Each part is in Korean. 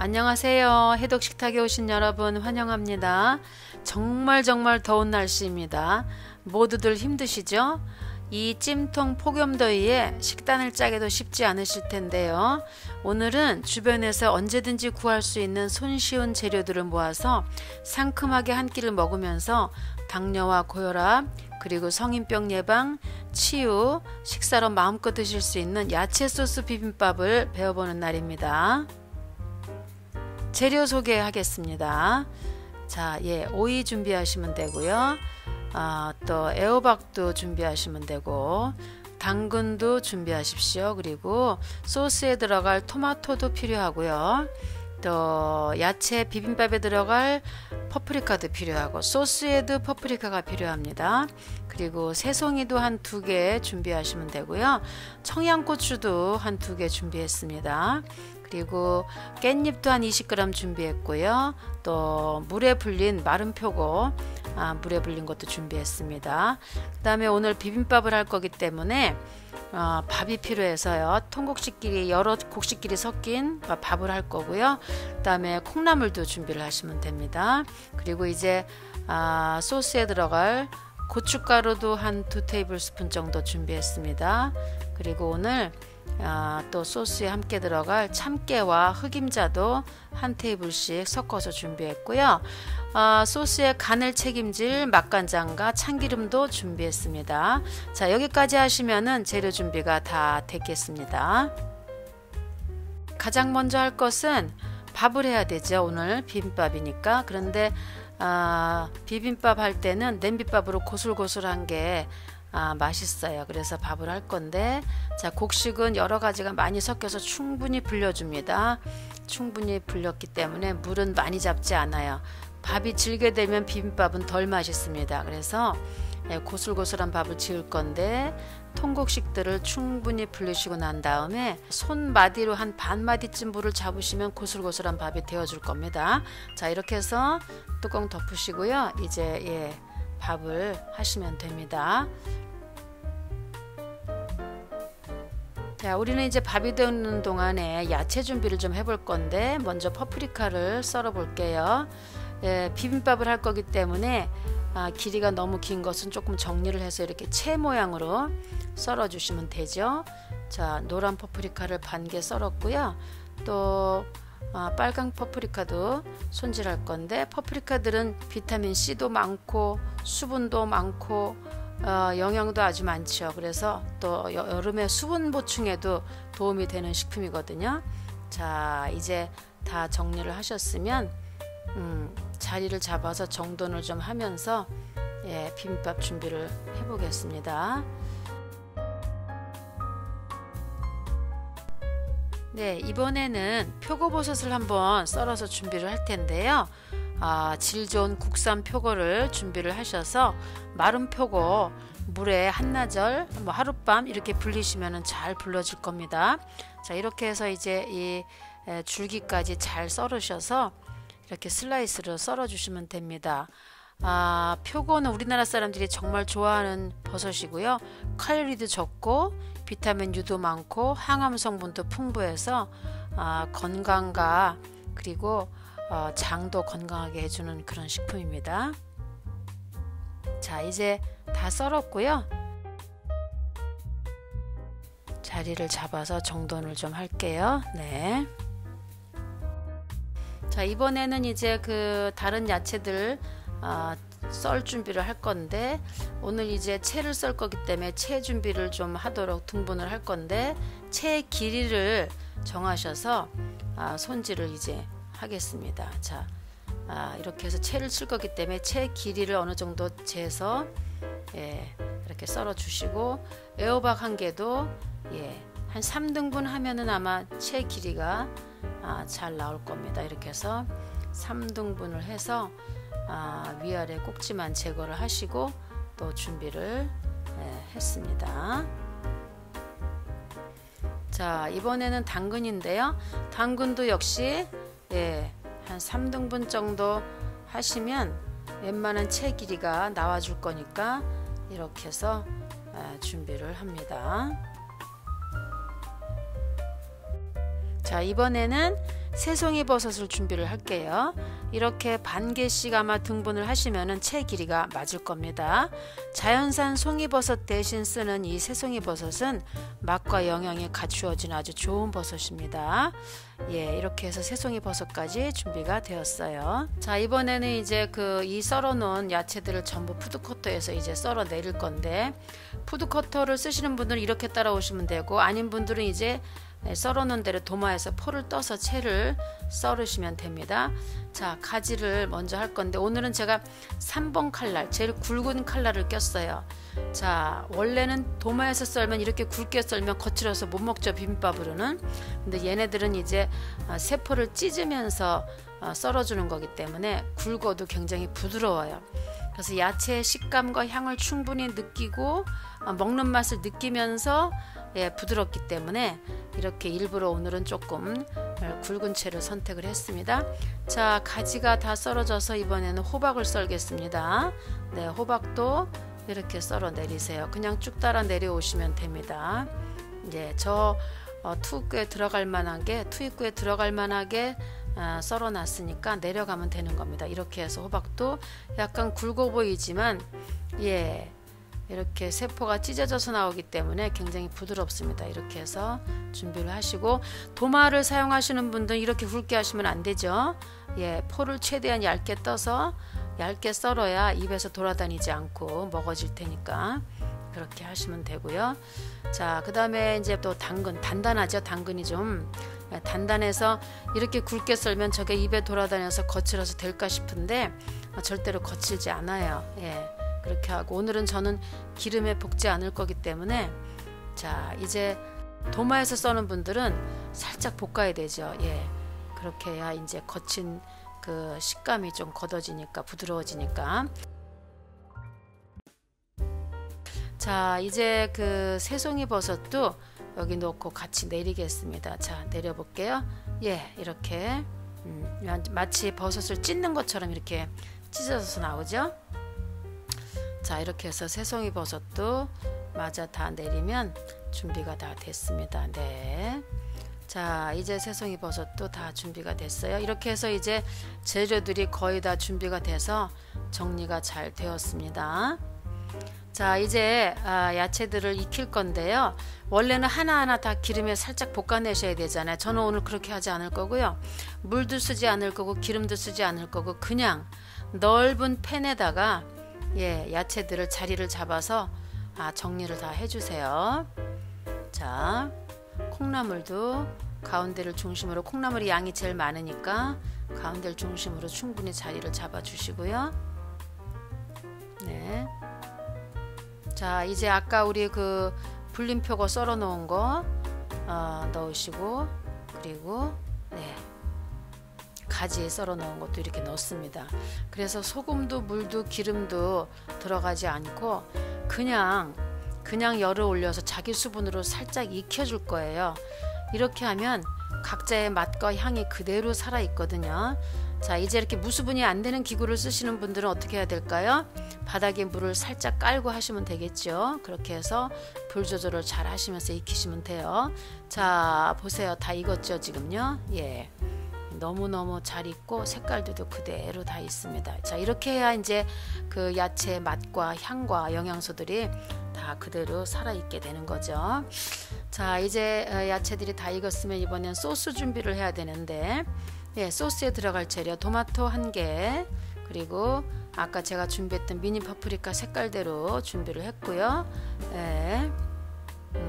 안녕하세요. 해독식탁에 오신 여러분 환영합니다. 정말 정말 더운 날씨입니다. 모두들 힘드시죠? 이 찜통 폭염더위에 식단을 짜기도 쉽지 않으실 텐데요. 오늘은 주변에서 언제든지 구할 수 있는 손쉬운 재료들을 모아서 상큼하게 한 끼를 먹으면서 당뇨와 고혈압, 그리고 성인병 예방, 치유, 식사로 마음껏 드실 수 있는 야채 소스 비빔밥을 배워보는 날입니다. 재료 소개하겠습니다. 자, 예, 오이 준비하시면 되고요. 아, 또 애호박도 준비하시면 되고 당근도 준비하십시오. 그리고 소스에 들어갈 토마토도 필요하고요. 또 야채 비빔밥에 들어갈 퍼프리카도 필요하고 소스에도 퍼프리카가 필요합니다. 그리고 새송이도 한 두 개 준비하시면 되고요. 청양고추도 한 두 개 준비했습니다. 그리고 깻잎도 한 20g 준비했고요. 또 물에 불린 마른 표고 아, 물에 불린 것도 준비했습니다. 그 다음에 오늘 비빔밥을 할 거기 때문에 어, 밥이 필요해서요. 통곡식끼리 여러 곡식끼리 섞인 밥을 할 거고요. 그 다음에 콩나물도 준비를 하시면 됩니다. 그리고 이제 아, 소스에 들어갈 고춧가루도 한 두 테이블 스푼 정도 준비했습니다. 그리고 오늘 아, 또 소스에 함께 들어갈 참깨와 흑임자도 한 테이블씩 섞어서 준비했고요. 아, 소스에 간을 책임질 맛간장과 참기름도 준비했습니다. 자 여기까지 하시면은 재료 준비가 다 됐겠습니다. 가장 먼저 할 것은 밥을 해야 되죠. 오늘 비빔밥이니까. 그런데 아, 비빔밥 할 때는 냄비밥으로 고슬고슬한 게 아, 맛있어요. 그래서 밥을 할 건데 자 곡식은 여러 가지가 많이 섞여서 충분히 불려줍니다. 충분히 불렸기 때문에 물은 많이 잡지 않아요. 밥이 질게 되면 비빔밥은 덜 맛있습니다. 그래서 예, 고슬고슬한 밥을 지을 건데 통곡식들을 충분히 불리시고 난 다음에 손마디로 한 반마디쯤 물을 잡으시면 고슬고슬한 밥이 되어줄 겁니다. 자 이렇게 해서 뚜껑 덮으시고요. 이제 예, 밥을 하시면 됩니다. 자, 우리는 이제 밥이 되는 동안에 야채 준비를 좀 해볼 건데 먼저 퍼프리카를 썰어 볼게요. 예, 비빔밥을 할 거기 때문에 아, 길이가 너무 긴 것은 조금 정리를 해서 이렇게 채 모양으로 썰어 주시면 되죠. 자, 노란 퍼프리카를 반 개 썰었고요. 또 아, 빨강 퍼프리카도 손질할 건데 퍼프리카들은 비타민 C도 많고 수분도 많고 어, 영양도 아주 많죠. 그래서 또 여름에 수분 보충에도 도움이 되는 식품이거든요. 자, 이제 다 정리를 하셨으면 음, 자리를 잡아서 정돈을 좀 하면서 예, 비빔밥 준비를 해보겠습니다. 네, 이번에는 표고버섯을 한번 썰어서 준비를 할 텐데요. 아, 질 좋은 국산 표고를 준비를 하셔서 마른 표고 물에 한나절, 뭐 하룻밤 이렇게 불리시면 잘 불러질 겁니다. 자, 이렇게 해서 이제 이 줄기까지 잘 썰으셔서 이렇게 슬라이스로 썰어 주시면 됩니다. 아, 표고는 우리나라 사람들이 정말 좋아하는 버섯이고요. 칼로리도 적고 비타민 U도 많고 항암 성분도 풍부해서 아, 건강과 그리고 어, 장도 건강하게 해주는 그런 식품입니다. 자 이제 다 썰었고요. 자리를 잡아서 정돈을 좀 할게요. 네. 자 이번에는 이제 그 다른 야채들 어, 썰 준비를 할 건데 오늘 이제 채를 썰 거기 때문에 채 준비를 좀 하도록 등분을 할 건데 채 길이를 정하셔서 아, 손질을 이제 하겠습니다. 자 아, 이렇게 해서 채를 칠 거기 때문에 채 길이를 어느 정도 재서 예, 이렇게 썰어 주시고 애호박 한 개도 예, 한 3등분 하면은 아마 채 길이가 아, 잘 나올 겁니다. 이렇게 해서 3등분을 해서 아, 위아래 꼭지만 제거를 하시고 또 준비를 예, 했습니다. 자 이번에는 당근인데요. 당근도 역시 예, 한 3등분 정도 하시면 웬만한 채 길이가 나와줄 거니까 이렇게 해서 예, 준비를 합니다. 자 이번에는 새송이 버섯을 준비를 할게요. 이렇게 반 개씩 아마 등분을 하시면은 채 길이가 맞을 겁니다. 자연산 송이버섯 대신 쓰는 이 새송이 버섯은 맛과 영양이 갖추어진 아주 좋은 버섯입니다. 예, 이렇게 해서 새송이 버섯까지 준비가 되었어요. 자, 이번에는 이제 그 이 썰어 놓은 야채들을 전부 푸드커터에서 이제 썰어 내릴 건데 푸드커터를 쓰시는 분들은 이렇게 따라오시면 되고 아닌 분들은 이제 네, 썰어놓은 대로 도마에서 포를 떠서 채를 썰으시면 됩니다. 자, 가지를 먼저 할 건데 오늘은 제가 3번 칼날, 제일 굵은 칼날을 꼈어요. 자, 원래는 도마에서 썰면 이렇게 굵게 썰면 거칠어서 못 먹죠, 비빔밥으로는. 근데 얘네들은 이제 아, 세포를 찢으면서 어, 썰어주는 거기 때문에 굵어도 굉장히 부드러워요. 그래서 야채의 식감과 향을 충분히 느끼고 어, 먹는 맛을 느끼면서 예, 부드럽기 때문에 이렇게 일부러 오늘은 조금 굵은 채를 선택을 했습니다. 자, 가지가 다 썰어져서 이번에는 호박을 썰겠습니다. 네, 호박도 이렇게 썰어 내리세요. 그냥 쭉 따라 내려오시면 됩니다. 이제 저 어, 투입구에 들어갈 만하게 투입구에 들어갈 만하게 어, 썰어 놨으니까 내려가면 되는 겁니다. 이렇게 해서 호박도 약간 굵어 보이지만 예 이렇게 세포가 찢어져서 나오기 때문에 굉장히 부드럽습니다. 이렇게 해서 준비를 하시고 도마를 사용하시는 분들은 이렇게 굵게 하시면 안 되죠. 예, 포를 최대한 얇게 떠서 얇게 썰어야 입에서 돌아다니지 않고 먹어질 테니까 그렇게 하시면 되고요. 자, 그 다음에 이제 또 당근, 단단하죠. 당근이 좀 예, 단단해서 이렇게 굵게 썰면 저게 입에 돌아다녀서 거칠어서 될까 싶은데 절대로 거칠지 않아요. 예. 그렇게 하고 오늘은 저는 기름에 볶지 않을 거기 때문에 자 이제 도마에서 써는 분들은 살짝 볶아야 되죠. 예. 그렇게 해야 이제 거친 그 식감이 좀 걷어지니까 부드러워지니까 자 이제 그 새송이 버섯도 여기 놓고 같이 내리겠습니다. 자 내려 볼게요. 예 이렇게 음, 마치 버섯을 찢는 것처럼 이렇게 찢어서 나오죠. 자 이렇게 해서 새송이 버섯도 마저 다 내리면 준비가 다 됐습니다. 네. 자 이제 새송이 버섯도 다 준비가 됐어요. 이렇게 해서 이제 재료들이 거의 다 준비가 돼서 정리가 잘 되었습니다. 자 이제 아, 야채들을 익힐 건데요. 원래는 하나하나 다 기름에 살짝 볶아내셔야 되잖아요. 저는 오늘 그렇게 하지 않을 거고요. 물도 쓰지 않을 거고 기름도 쓰지 않을 거고 그냥 넓은 팬에다가 예, 야채들을 자리를 잡아서 아, 정리를 다 해주세요. 자, 콩나물도 가운데를 중심으로 콩나물이 양이 제일 많으니까 가운데를 중심으로 충분히 자리를 잡아 주시고요. 네. 자, 이제 아까 우리 그 불림표고 썰어 놓은 거 어, 넣으시고 그리고 네. 가지 썰어 넣은 것도 이렇게 넣습니다. 그래서 소금도 물도 기름도 들어가지 않고 그냥 그냥 열을 올려서 자기 수분으로 살짝 익혀줄 거예요. 이렇게 하면 각자의 맛과 향이 그대로 살아 있거든요. 자, 이제 이렇게 무수분이 안 되는 기구를 쓰시는 분들은 어떻게 해야 될까요? 바닥에 물을 살짝 깔고 하시면 되겠죠. 그렇게 해서 불 조절을 잘 하시면서 익히시면 돼요. 자, 보세요. 다 익었죠, 지금요? 예. 너무너무 잘 익고 색깔들도 그대로 다 있습니다. 자, 이렇게 해야 이제 그 야채 맛과 향과 영양소들이 다 그대로 살아있게 되는 거죠. 자, 이제 어, 야채들이 다 익었으면 이번엔 소스 준비를 해야 되는데, 예, 소스에 들어갈 재료 토마토 한 개, 그리고 아까 제가 준비했던 미니 파프리카 색깔대로 준비를 했고요. 예.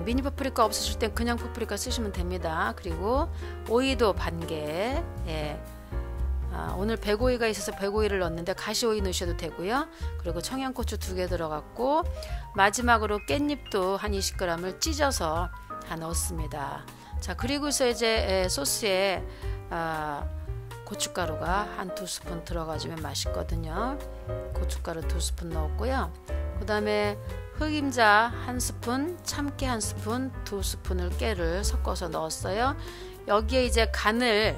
음, 미니 파프리카 없으실 땐 그냥 파프리카 쓰시면 됩니다. 그리고 오이도 반 개. 예. 아, 오늘 백오이가 있어서 백오이를 넣었는데 가시오이 넣으셔도 되고요. 그리고 청양고추 두 개 들어갔고 마지막으로 깻잎도 한 20g을 찢어서 다 넣었습니다. 자 그리고서 이제 예, 소스에 아, 고춧가루가 한 두 스푼 들어가주면 맛있거든요. 고춧가루 두 스푼 넣었고요. 그 다음에 흑임자 한 스푼, 참깨 한 스푼, 두 스푼을 깨를 섞어서 넣었어요. 여기에 이제 간을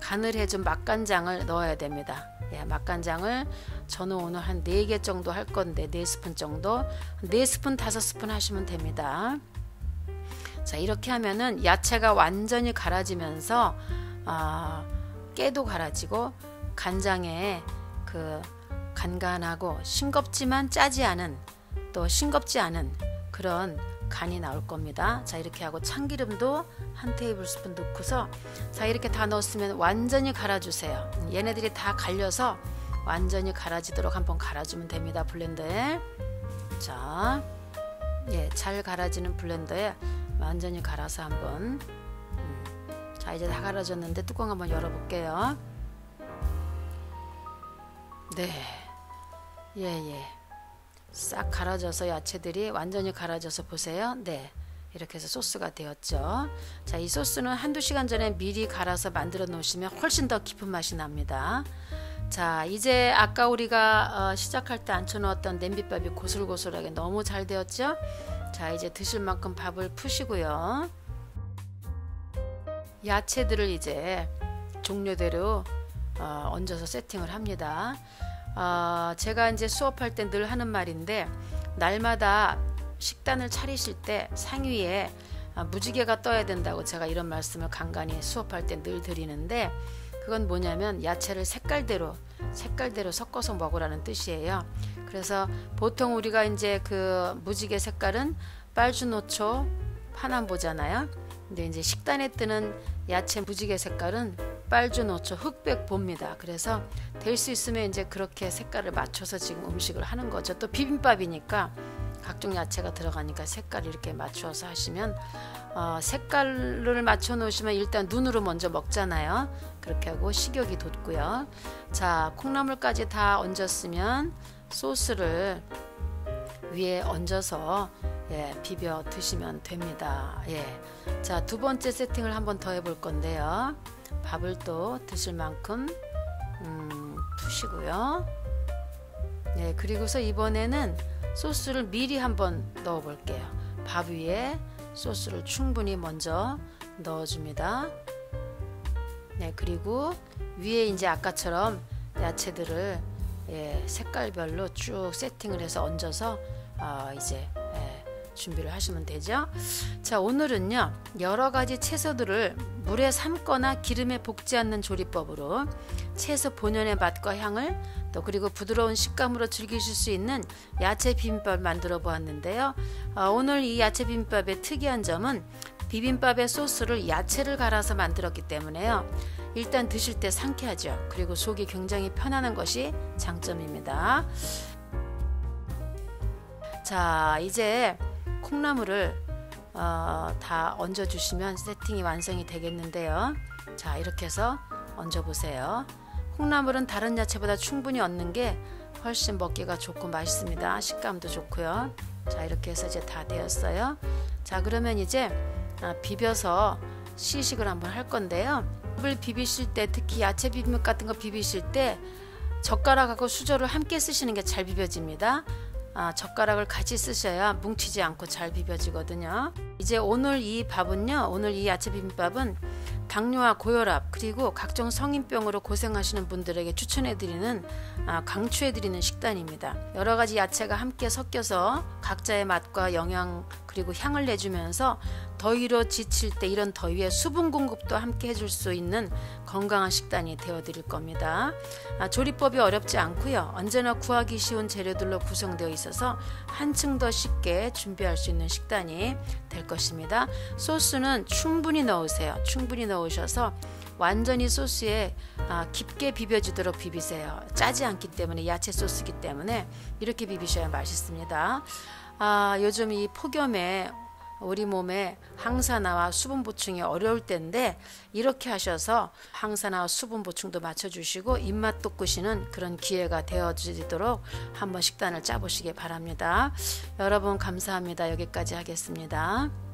간을 해준 맛간장을 넣어야 됩니다. 예, 맛간장을 저는 오늘 한 4개 정도 할 건데 4스푼 정도 4스푼 5스푼 하시면 됩니다. 자 이렇게 하면은 야채가 완전히 갈아지면서 아, 깨도 갈아지고 간장에 그 간간하고 싱겁지만 짜지 않은 또 싱겁지 않은 그런 간이 나올 겁니다. 자 이렇게 하고 참기름도 한 테이블 스푼 넣고서 자 이렇게 다 넣었으면 완전히 갈아주세요. 얘네들이 다 갈려서 완전히 갈아지도록 한번 갈아주면 됩니다. 블렌더에 자, 예, 잘 갈아지는 블렌더에 완전히 갈아서 한번 음, 자 이제 다 갈아졌는데 뚜껑 한번 열어볼게요. 네, 예, 예. 싹 갈아져서 야채들이 완전히 갈아져서 보세요. 네. 이렇게 해서 소스가 되었죠. 자, 이 소스는 한두 시간 전에 미리 갈아서 만들어 놓으시면 훨씬 더 깊은 맛이 납니다. 자, 이제 아까 우리가 어, 시작할 때 앉혀 놓았던 냄비밥이 고슬고슬하게 너무 잘 되었죠? 자, 이제 드실 만큼 밥을 푸시고요. 야채들을 이제 종류대로 어, 얹어서 세팅을 합니다. 어, 제가 이제 수업할 때 늘 하는 말인데 날마다 식단을 차리실 때 상위에 아, 무지개가 떠야 된다고 제가 이런 말씀을 간간히 수업할 때 늘 드리는데 그건 뭐냐면 야채를 색깔대로 색깔대로 섞어서 먹으라는 뜻이에요. 그래서 보통 우리가 이제 그 무지개 색깔은 빨주노초 파남보잖아요. 근데 이제 식단에 뜨는 야채 무지개 색깔은 빨주 노초 흑백 봅니다. 그래서 될 수 있으면 이제 그렇게 색깔을 맞춰서 지금 음식을 하는 거죠. 또 비빔밥이니까 각종 야채가 들어가니까 색깔 이렇게 맞추어서 하시면 어, 색깔을 맞춰 놓으시면 일단 눈으로 먼저 먹잖아요. 그렇게 하고 식욕이 돋고요. 자, 콩나물까지 다 얹었으면 소스를 위에 얹어서 예, 비벼 드시면 됩니다. 예. 자, 두 번째 세팅을 한번 더 해볼 건데요. 밥을 또 드실 만큼 음, 푸시고요. 네, 그리고서 이번에는 소스를 미리 한번 넣어 볼게요. 밥 위에 소스를 충분히 먼저 넣어줍니다. 네, 그리고 위에 이제 아까처럼 야채들을 예, 색깔별로 쭉 세팅을 해서 얹어서 어, 이제 예, 준비를 하시면 되죠. 자, 오늘은요 여러 가지 채소들을 물에 삶거나 기름에 볶지 않는 조리법으로 채소 본연의 맛과 향을 또 그리고 부드러운 식감으로 즐기실 수 있는 야채 비빔밥 만들어 보았는데요. 어, 오늘 이 야채 비빔밥의 특이한 점은 비빔밥의 소스를 야채를 갈아서 만들었기 때문에요. 일단 드실 때 상쾌하죠. 그리고 속이 굉장히 편안한 것이 장점입니다. 자, 이제 콩나물을 어, 다 얹어 주시면 세팅이 완성이 되겠는데요. 자, 이렇게 해서 얹어 보세요. 콩나물은 다른 야채보다 충분히 얹는 게 훨씬 먹기가 좋고 맛있습니다. 식감도 좋고요. 자, 이렇게 해서 이제 다 되었어요. 자, 그러면 이제 아, 비벼서 시식을 한번 할 건데요. 밥을 비비실 때 특히 야채 비빔 같은 거 비비실 때 젓가락하고 수저를 함께 쓰시는 게 잘 비벼집니다. 아, 젓가락을 같이 쓰셔야 뭉치지 않고 잘 비벼지거든요. 이제 오늘 이 밥은요, 오늘 이 야채 비빔밥은 당뇨와 고혈압 그리고 각종 성인병으로 고생하시는 분들에게 추천해드리는 아, 강추해드리는 식단입니다. 여러 가지 야채가 함께 섞여서 각자의 맛과 영양 그리고 향을 내주면서 더위로 지칠 때 이런 더위에 수분 공급도 함께 해줄 수 있는 건강한 식단이 되어드릴 겁니다. 아, 조리법이 어렵지 않고요. 언제나 구하기 쉬운 재료들로 구성되어 있어서 한층 더 쉽게 준비할 수 있는 식단이 될 것입니다. 소스는 충분히 넣으세요. 충분히 넣으셔서 완전히 소스에 아, 깊게 비벼지도록 비비세요. 짜지 않기 때문에 야채 소스기 때문에 이렇게 비비셔야 맛있습니다. 아, 요즘 이 폭염에 우리 몸에 항산화와 수분 보충이 어려울 때인데 이렇게 하셔서 항산화와 수분 보충도 맞춰주시고 입맛 돋구시는 그런 기회가 되어지도록 한번 식단을 짜보시기 바랍니다. 여러분 감사합니다. 여기까지 하겠습니다.